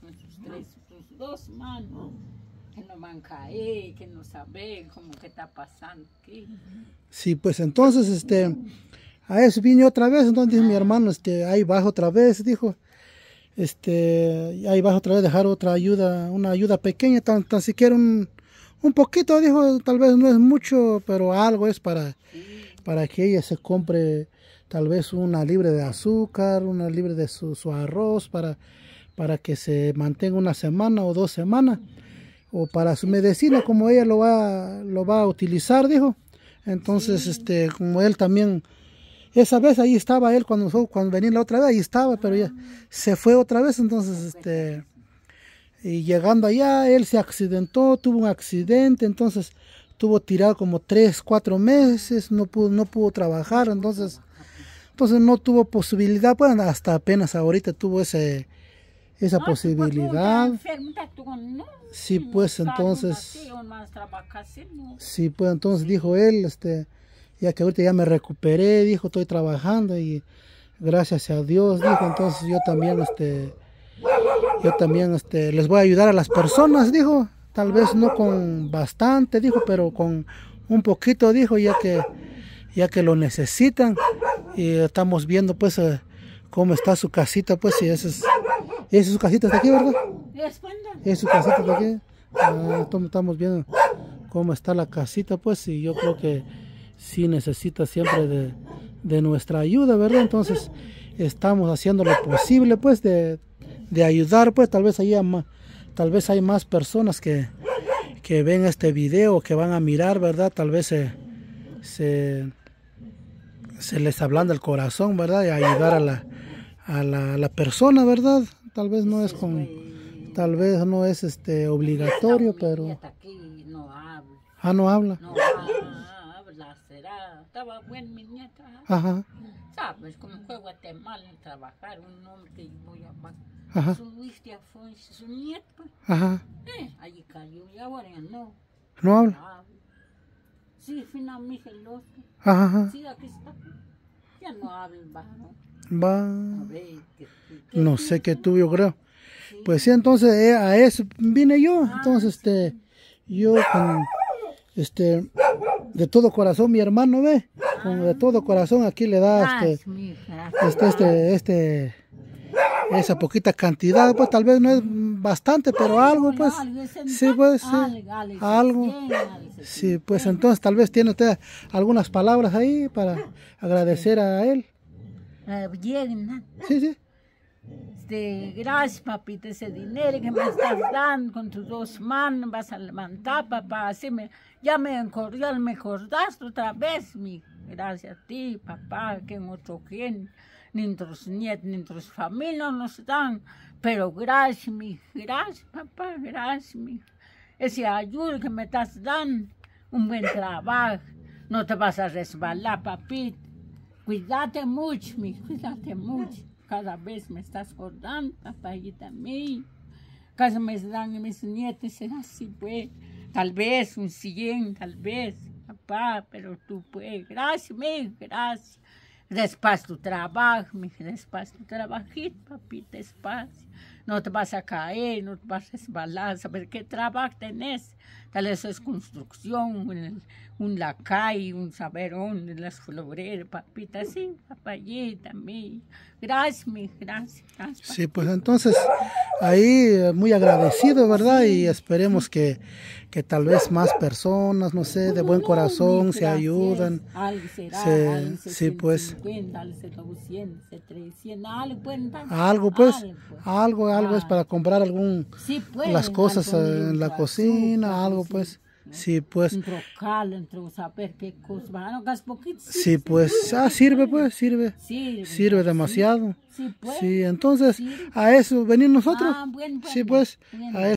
con sus tres, sus dos manos, que no van a caer, que no saben cómo que está pasando aquí. Sí, pues entonces, este, a eso vine otra vez, entonces dijo mi hermano, este, ahí bajo otra vez, dijo, este, ahí bajo otra vez dejar otra ayuda, una ayuda pequeña, tan, tan siquiera un, un poquito, dijo, tal vez no es mucho, pero algo es para, para que ella se compre tal vez una libre de azúcar, una libre de su, su arroz, para, para que se mantenga una semana o dos semanas, o para su medicina, como ella lo va, lo va a utilizar, dijo. Entonces, este, como él también, esa vez ahí estaba él cuando, cuando venía la otra vez, ahí estaba, pero ya se fue otra vez, entonces, este, y llegando allá, él se accidentó, tuvo un accidente, entonces tuvo tirado como tres, cuatro meses, no pudo, no pudo trabajar, entonces, entonces no tuvo posibilidad, pues hasta apenas ahorita tuvo ese, esa posibilidad. Sí, pues entonces, sí, pues entonces dijo él, este, ya que ahorita ya me recuperé, dijo, estoy trabajando y gracias a Dios, dijo, entonces yo también, este, yo también, este, les voy a ayudar a las personas, dijo, tal vez no con bastante, dijo, pero con un poquito, dijo, ya que, ya que lo necesitan. Y estamos viendo, pues, eh, cómo está su casita, pues, y esa es, es su casita de aquí, ¿verdad? Es su casita de aquí. Ah, estamos viendo cómo está la casita, pues, y yo creo que sí necesita siempre de, de nuestra ayuda, ¿verdad? Entonces, estamos haciendo lo posible, pues, de, de ayudar, pues, tal vez hay más, tal vez hay más personas que, que ven este video, que van a mirar, ¿verdad? Tal vez se, se, se les ablanda el corazón, ¿verdad? Y ayudar a la, a la, a la persona, ¿verdad? Tal vez no es con, tal vez no es este obligatorio, pero... No habla. Ah, no habla. No habla, será. Estaba buena mi nieta. Ajá. Sabes, como fue Guatemala a trabajar, un hombre que voy a Ajá. Su Luis fue su nieto. Ajá. Eh, allí cayó y ahora ya no. No habla. habla. Sí, finalmente el otro. Ajá. ajá. Sí, aquí está. Ya no habla el varón. Va. A ver, ¿qué- qué- qué No sé qué tú, yo creo. Pues sí, entonces eh, a eso vine yo. Entonces, este, yo con, este, de todo corazón, mi hermano ve, con de todo corazón aquí le da, este, mi gracias. este, este, este, esa poquita cantidad, pues tal vez no es bastante, pero algo, pues, sí, pues, sí, algo, sí, pues entonces tal vez tiene usted algunas palabras ahí para agradecer a él. Eh, bien. Sí, sí, Este, gracias, papita, ese dinero que me estás dando con tus dos manos, vas a levantar, papá, así me, ya me acordé, ya me acordaste otra vez, mi, gracias a ti, papá, que en otro quien, ni nuestros nietos, ni nuestras familias nos dan, pero gracias, mi, gracias, papá, gracias, mi, ese ayuda que me estás dando, un buen trabajo, no te vas a resbalar, papita. Cuídate mucho, mi, cuídate mucho. Cada vez me estás acordando, papayita mía. Cada me dan mis nietos, será así, pues. Tal vez un 100, tal vez, papá, pero tú, pues. Gracias, mi, gracias. Despacio tu trabajo, mi, despacio tu trabajito, papita, despacio. No te vas a caer, no te vas a resbalar. ¿Sabes qué trabajo tenés? Tal vez es construcción, un, lacay, un saberón de las floreras, papita, sí, papayita, mi. Gracias, mi, gracias, gracias. Sí, pues entonces ahí eh, muy agradecido, ¿verdad? Y esperemos que, que tal vez más personas, no sé, de buen corazón se ayudan. Algo será, Se- algo se sí, pues. 150, algo se 200, se 300, algo pues, Algo, pues. algo, algo es Ah. para comprar algún, Sí, pues, las cosas eh, en la cocina, algo pues. ¿No? Sí, pues, Entre cal, entre saber qué cosas, bueno, gas poquito. sí, pues, ah, sirve pues, sirve, Sirve, sirve sí. demasiado. Sí, pues. Sí, entonces a eso venir nosotros. Ah, bueno, Sí, bueno, pues, bueno. a eso.